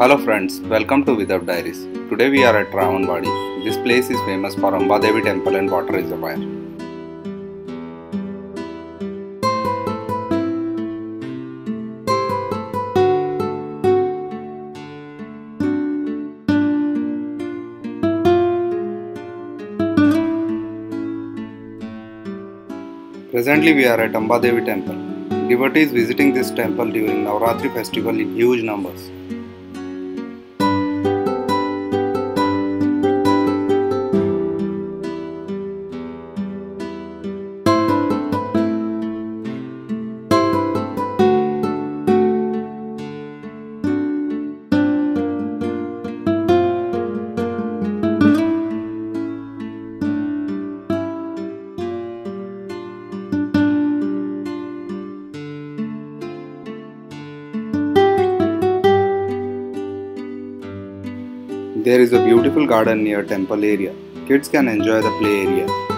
Hello friends, welcome to Vidarbh Diaries. Today we are at Rawanwadi. This place is famous for Ambadevi temple and water reservoir. Presently we are at Ambadevi temple. Devotees visiting this temple during Navratri festival in huge numbers. There is a beautiful garden near temple area. Kids can enjoy the play area.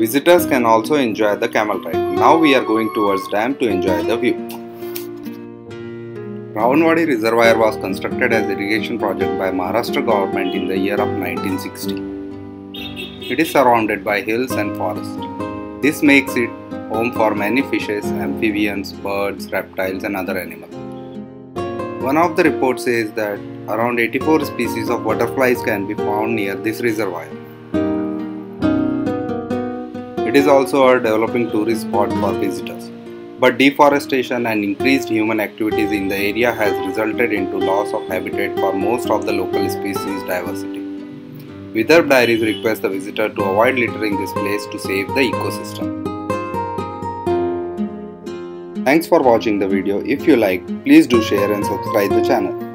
Visitors can also enjoy the camel ride. Now we are going towards dam to enjoy the view. Rawanwadi Reservoir was constructed as irrigation project by Maharashtra government in the year of 1960. It is surrounded by hills and forest. This makes it home for many fishes, amphibians, birds, reptiles and other animals. One of the reports says that around 84 species of butterflies can be found near this reservoir. It is also a developing tourist spot for visitors. But deforestation and increased human activities in the area has resulted into loss of habitat for most of the local species diversity. Vidarbh Diaries request the visitor to avoid littering this place to save the ecosystem. Thanks for watching the video. If you like, please do share and subscribe the channel.